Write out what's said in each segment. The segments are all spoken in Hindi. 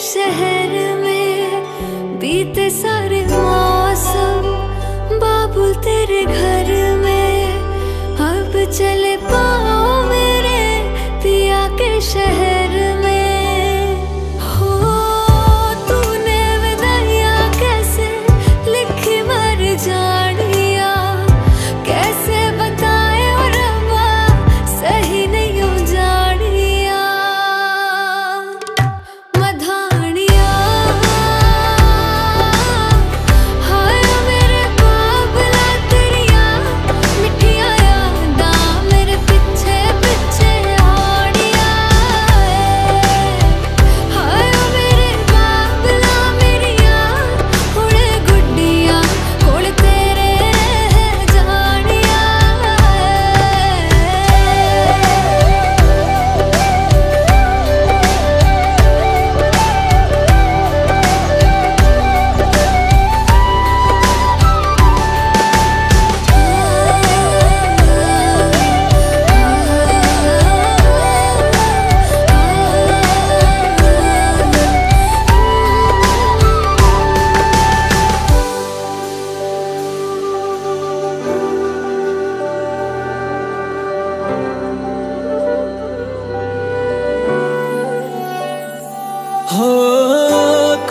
शहर में बीते सारे मौसम बाबू तेरे घर में अब चले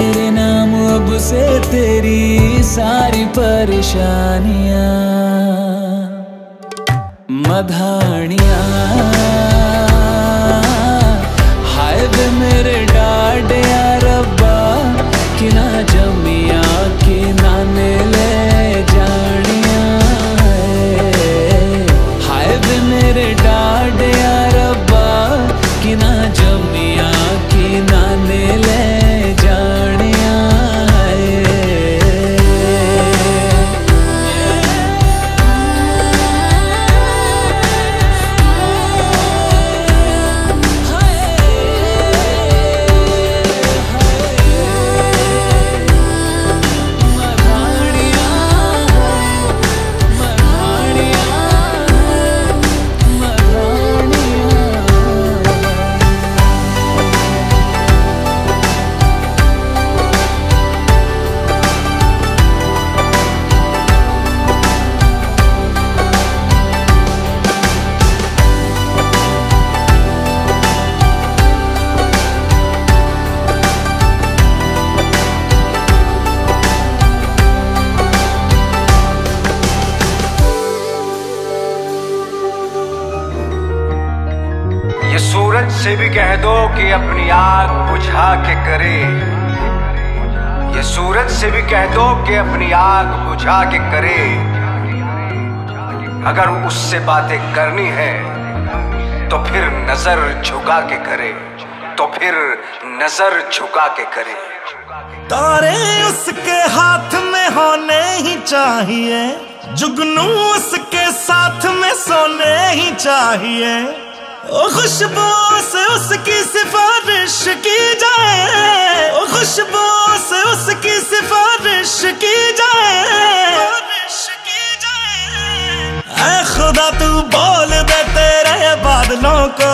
मेरे नाम अब से तेरी सारी परेशानियाँ, मधानियाँ। हाय मेरे डाडे रब्बा, कि ना जमिया से भी कह दो कि अपनी आग बुझा के करे। ये सूरज से भी कह दो कि अपनी आग बुझा के करे। अगर उससे बातें करनी है तो फिर नज़र झुका के करे। तो फिर नज़र झुका के करे। तारे उसके हाथ में होने ही चाहिए, जुगनू उसके साथ में सोने ही चाहिए। खुशबू से उसकी सिफारिश की जाए। खुशबू से उसकी सिफारिश की जाए। ऐ खुदा, तू बोल दे तेरे बादलों को।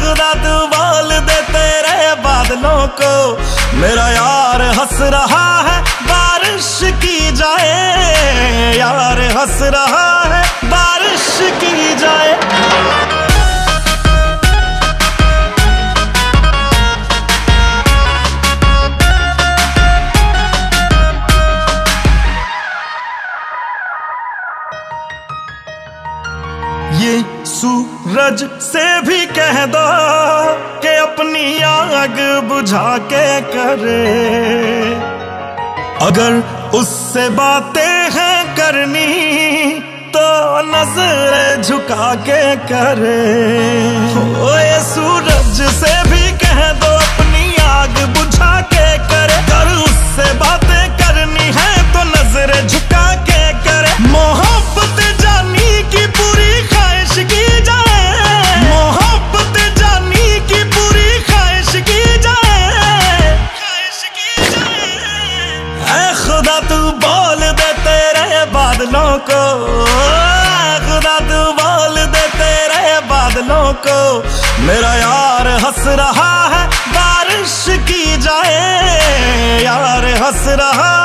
खुदा, तू बोल दे तेरे बादलों को। मेरा यार, हंस रहा है, बारिश की जाए। यार, हंस रहा है, बारिश की जाए। सूरज से भी कह दो के अपनी आग बुझा के करे। अगर उससे बातें हैं करनी तो नज़र झुका के करे। ओ बादलों को। खुदा तू बोल दे तेरे बादलों को। मेरा यार हंस रहा है, बारिश की जाए। यार हंस रहा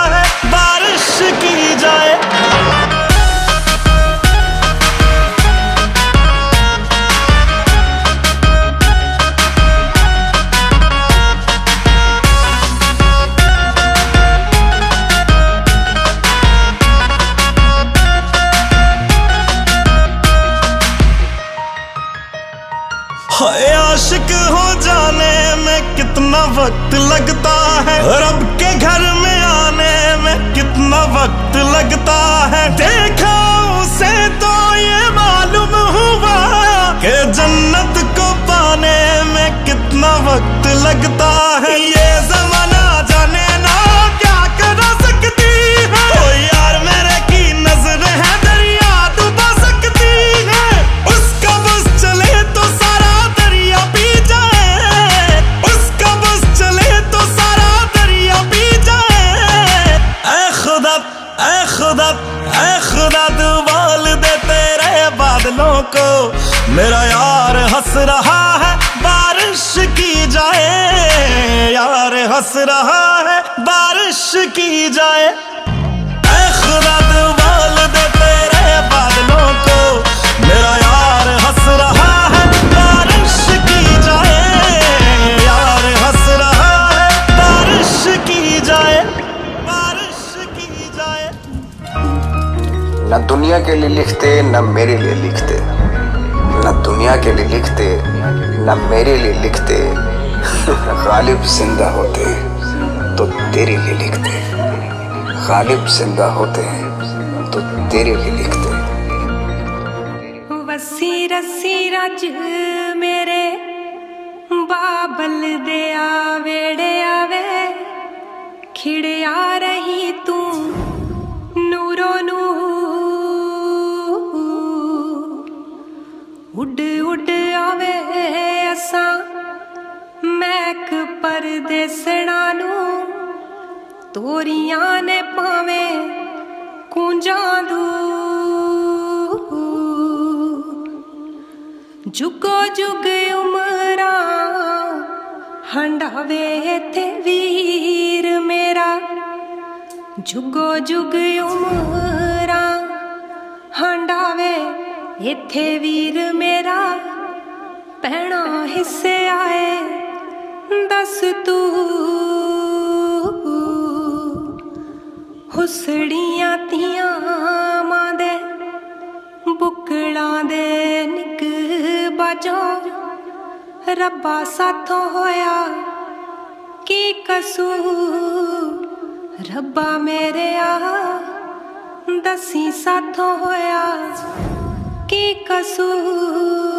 कितना वक्त लगता है रब के घर में आने में? कितना वक्त लगता है? देखा उसे तो ये मालूम हुआ कि जन्नत को पाने में कितना वक्त लगता हंस रहा है, बारिश की जाए। बादलों को। मेरा यार हंस रहा है, बारिश की जाए। यार हंस रहा है, बारिश की जाए। बारिश की जाए। न दुनिया के लिए लिखते, न मेरे लिए लिखते। न दुनिया के लिए लिखते, न मेरे लिए लिखते। गालिब ज़िंदा होते तो तेरे लिए लिखते गालिब ज़िंदा होते हैं तो तेरे लिए लिखते वसी रसी रज मेरे, बाबल दे आवेड़े आवे, खिड़या रही तू ਤੋਰੀਆਂ ਨੇ ਭਾਵੇਂ ਕੁੰਜਾਂ ਦੂ। ਜੁਗੋ ਜੁਗ ਉਮਰਾਂ ਹੰਡਾਵੇ ਇੱਥੇ ਵੀਰ ਮੇਰਾ। ਜੁਗੋ ਜੁਗ ਉਮਰਾਂ ਹੰਡਾਵੇ ਇੱਥੇ ਵੀਰ ਮੇਰਾ। ਪਹਿਣਾ ਹਿੱਸੇ ਆਏ, ਦੱਸ ਤੂੰ ਹੁਸੜੀਆਂ ਧੀਆਂ ਮਾਂ ਦੇ, ਬੁਕਲਾਂ ਦੇ ਨਿਕ ਬਾਜੋ ਰੱਬਾ ਸਾਥੋਂ ਹੋਇਆ। ਕੀ ਕਸੂਰ ਰੱਬਾ ਮੇਰਿਆ ਦਸੀ ਸਾਥੋਂ ਹੋਇਆ। ਕੀ ਕਸੂਰ